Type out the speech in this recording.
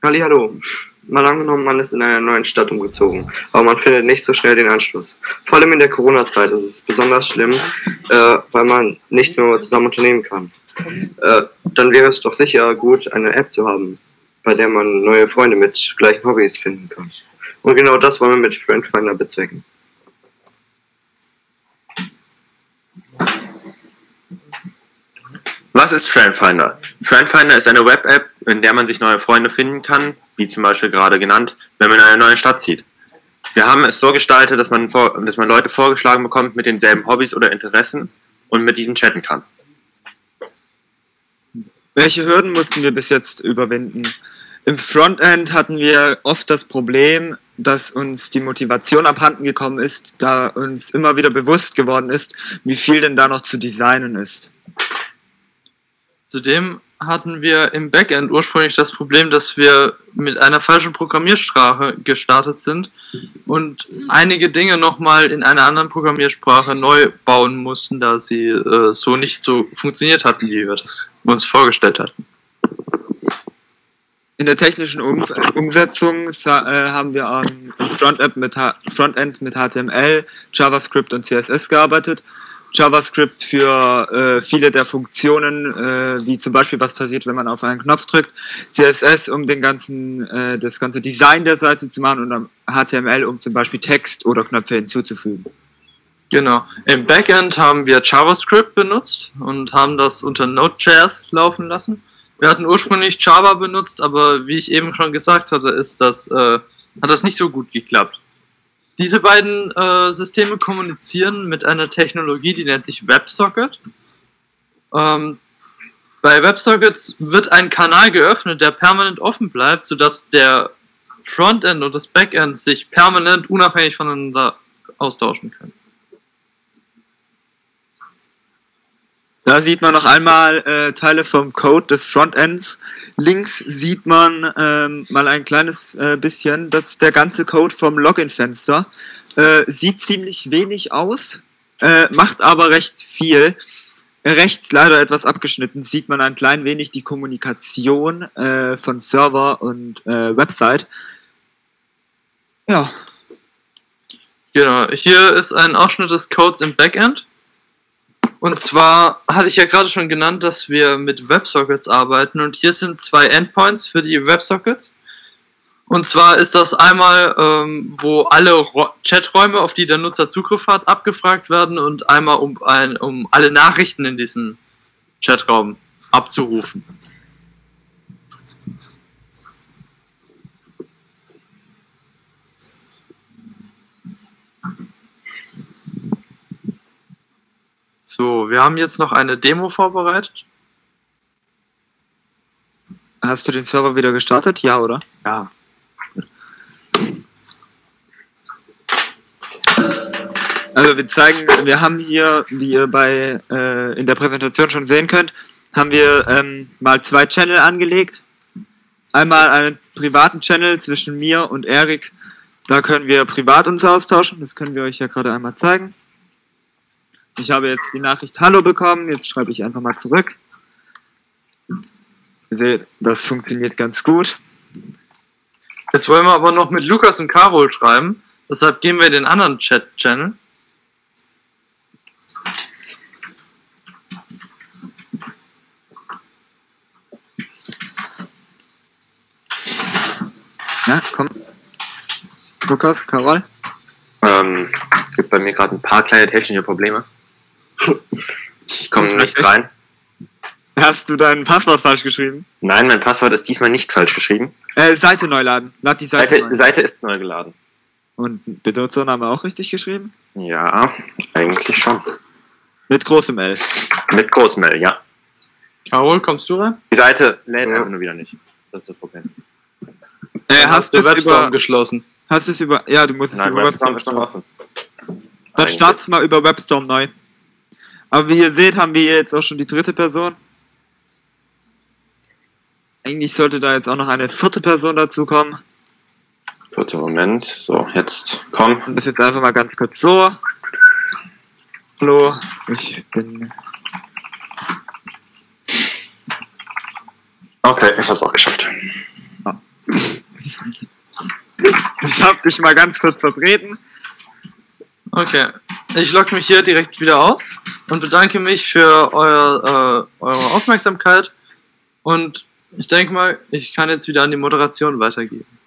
Hallihallo. Mal angenommen, man ist in einer neuen Stadt umgezogen, aber man findet nicht so schnell den Anschluss. Vor allem in der Corona-Zeit ist es besonders schlimm, äh, weil man nichts mehr zusammen unternehmen kann. Äh, dann wäre es doch sicher gut, eine App zu haben, bei der man neue Freunde mit gleichen Hobbys finden kann. Und genau das wollen wir mit Friendfinder bezwecken. Was ist Friendfinder? Friendfinder ist eine Web-App, in der man sich neue Freunde finden kann, wie zum Beispiel gerade genannt, wenn man in eine neue Stadt zieht. Wir haben es so gestaltet, dass man, dass man Leute vorgeschlagen bekommt mit denselben Hobbys oder Interessen und mit diesen chatten kann. Welche Hürden mussten wir bis jetzt überwinden? Im Frontend hatten wir oft das Problem, dass uns die Motivation abhanden gekommen ist, da uns immer wieder bewusst geworden ist, wie viel denn da noch zu designen ist. Zudem hatten wir im Backend ursprünglich das Problem, dass wir mit einer falschen Programmiersprache gestartet sind und einige Dinge nochmal in einer anderen Programmiersprache neu bauen mussten, da sie äh, so nicht so funktioniert hatten, wie wir das uns vorgestellt hatten. In der technischen um Umsetzung äh, haben wir am mit, Frontend mit HTML, JavaScript und CSS gearbeitet JavaScript für äh, viele der Funktionen, äh, wie zum Beispiel was passiert, wenn man auf einen Knopf drückt, CSS, um den ganzen, äh, das ganze Design der Seite zu machen und HTML, um zum Beispiel Text oder Knöpfe hinzuzufügen. Genau. Im Backend haben wir JavaScript benutzt und haben das unter Node.js laufen lassen. Wir hatten ursprünglich Java benutzt, aber wie ich eben schon gesagt hatte, ist das, äh, hat das nicht so gut geklappt. Diese beiden äh, Systeme kommunizieren mit einer Technologie, die nennt sich WebSocket. Ähm, bei WebSockets wird ein Kanal geöffnet, der permanent offen bleibt, sodass der Frontend und das Backend sich permanent unabhängig voneinander austauschen können. Da sieht man noch einmal äh, Teile vom Code des Frontends. Links sieht man ähm, mal ein kleines äh, bisschen, das ist der ganze Code vom Login-Fenster. Äh, sieht ziemlich wenig aus, äh, macht aber recht viel. Rechts leider etwas abgeschnitten, sieht man ein klein wenig die Kommunikation äh, von Server und äh, Website. Ja. Genau, hier ist ein Ausschnitt des Codes im Backend. Und zwar hatte ich ja gerade schon genannt, dass wir mit WebSockets arbeiten und hier sind zwei Endpoints für die WebSockets. Und zwar ist das einmal, ähm, wo alle Chaträume, auf die der Nutzer Zugriff hat, abgefragt werden und einmal um, ein, um alle Nachrichten in diesem Chatraum abzurufen. So, wir haben jetzt noch eine Demo vorbereitet. Hast du den Server wieder gestartet? Ja, oder? Ja. Also wir zeigen, wir haben hier, wie ihr bei äh, in der Präsentation schon sehen könnt, haben wir ähm, mal zwei Channel angelegt. Einmal einen privaten Channel zwischen mir und Erik. Da können wir privat uns austauschen. Das können wir euch ja gerade einmal zeigen. Ich habe jetzt die Nachricht Hallo bekommen, jetzt schreibe ich einfach mal zurück. Ihr seht, das funktioniert ganz gut. Jetzt wollen wir aber noch mit Lukas und Carol schreiben, deshalb gehen wir in den anderen Chat-Channel. Ja, komm. Lukas, Carol? Ähm, gibt bei mir gerade ein paar kleine technische Probleme. Ich komme nicht rein. Hast du dein Passwort falsch geschrieben? Nein, mein Passwort ist diesmal nicht falsch geschrieben. Äh, Seite neu laden. Lad die Seite, Seite, neu. Seite ist neu geladen. Und Benutzername auch richtig geschrieben? Ja, eigentlich schon. Mit großem L. Mit großem L, ja. Carol, kommst du rein? Die Seite lädt ja. einfach nur wieder nicht. Das ist das Problem. Äh, hast du Webstorm geschlossen? Hast du es über. Ja, du musst es Nein, über Webstorm, Webstorm noch offen. Dann start's mal über Webstorm neu. Aber wie ihr seht, haben wir jetzt auch schon die dritte Person. Eigentlich sollte da jetzt auch noch eine vierte Person dazu kommen. Kurzer Moment. So, jetzt komm. Und das jetzt einfach mal ganz kurz so. Hallo, ich bin. Okay, ich hab's auch geschafft. Ich habe dich mal ganz kurz vertreten. Okay. Ich logge mich hier direkt wieder aus und bedanke mich für euer, äh, eure Aufmerksamkeit. Und ich denke mal, ich kann jetzt wieder an die Moderation weitergeben.